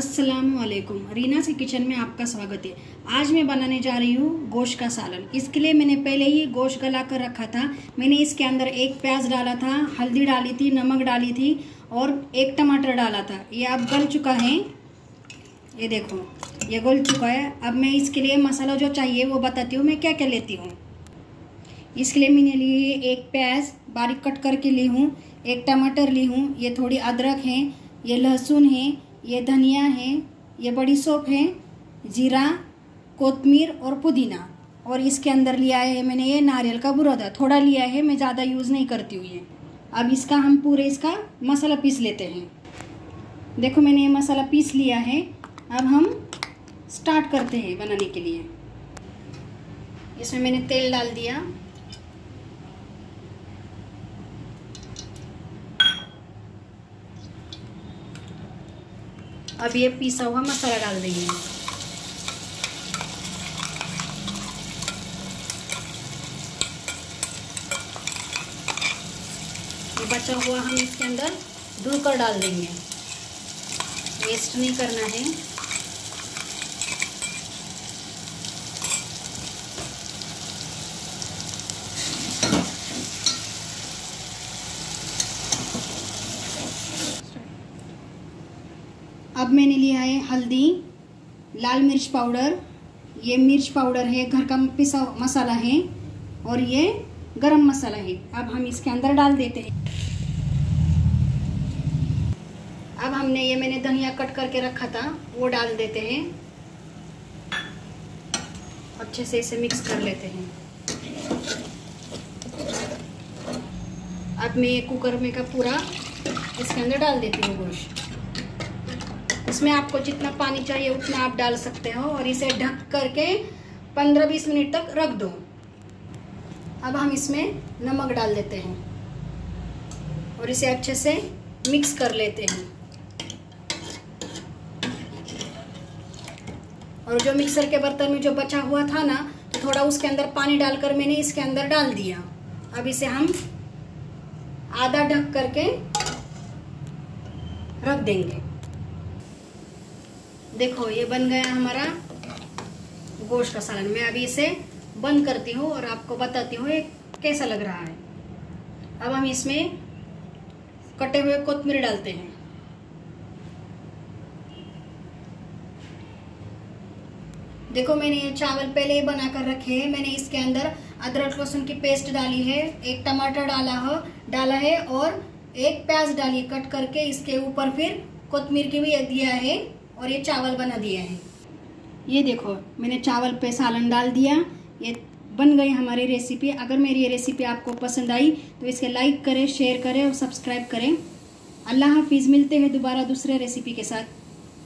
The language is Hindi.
असलकुम रीना से किचन में आपका स्वागत है। आज मैं बनाने जा रही हूँ गोश्त का सालन। इसके लिए मैंने पहले ही गोश्त गला कर रखा था। मैंने इसके अंदर एक प्याज डाला था, हल्दी डाली थी, नमक डाली थी और एक टमाटर डाला था। ये अब गल चुका है। ये देखो, ये गल चुका है। अब मैं इसके लिए मसाला जो चाहिए वो बताती हूँ। मैं क्या क्या लेती हूँ। इसके लिए मैंने लिए एक प्याज, बारीक कट करके ली हूँ, एक टमाटर ली हूँ, ये थोड़ी अदरक है, ये लहसुन है ये धनिया है, ये बड़ी सौंफ है, जीरा, कोतमीर और पुदीना। और इसके अंदर लिया है मैंने ये नारियल का बुरदा। थोड़ा लिया है, मैं ज़्यादा यूज़ नहीं करती हूँ ये। अब इसका हम पूरे इसका मसाला पीस लेते हैं। देखो मैंने ये मसाला पीस लिया है। अब हम स्टार्ट करते हैं बनाने के लिए। इसमें मैंने तेल डाल दिया। अब ये पीसा हुआ मसाला डाल देंगे। ये बचा हुआ हम इसके अंदर धुल कर डाल देंगे। वेस्ट नहीं करना है। अब मैंने लिया है हल्दी, लाल मिर्च पाउडर। ये मिर्च पाउडर है, घर का पिसा मसाला है और ये गरम मसाला है। अब हम इसके अंदर डाल देते हैं। अब हमने ये मैंने धनिया कट करके रखा था, वो डाल देते हैं। अच्छे से इसे मिक्स कर लेते हैं। अब मैं ये कुकर में का पूरा इसके अंदर डाल देती हूँ गोश्त इसमें आपको जितना पानी चाहिए उतना आप डाल सकते हो और इसे ढक करके 15-20 मिनट तक रख दो। अब हम इसमें नमक डाल देते हैं और इसे अच्छे से मिक्स कर लेते हैं। और जो मिक्सर के बर्तन में जो बचा हुआ था ना तो थोड़ा उसके अंदर पानी डालकर मैंने इसके अंदर डाल दिया। अब इसे हम आधा ढक करके रख देंगे। देखो, ये बन गया हमारा गोश्त का सालन मैं अभी इसे बंद करती हूँ और आपको बताती हूँ ये कैसा लग रहा है। अब हम इसमें कटे हुए कोतमीर डालते हैं। देखो, मैंने ये चावल पहले ही बना कर रखे हैं। मैंने इसके अंदर अदरक, लहसुन की पेस्ट डाली है, एक टमाटर डाला हो, डाला है और एक प्याज डाली कट करके इसके ऊपर फिर कोतमीर की भी दिया है। और ये चावल बना दिया है। ये देखो, मैंने चावल पे सालन डाल दिया। ये बन गई हमारी रेसिपी अगर मेरी ये रेसिपी आपको पसंद आई तो इसके लाइक करें शेयर करें और सब्सक्राइब करें। अल्लाह हाफिज़, मिलते हैं दोबारा दूसरे रेसिपी के साथ।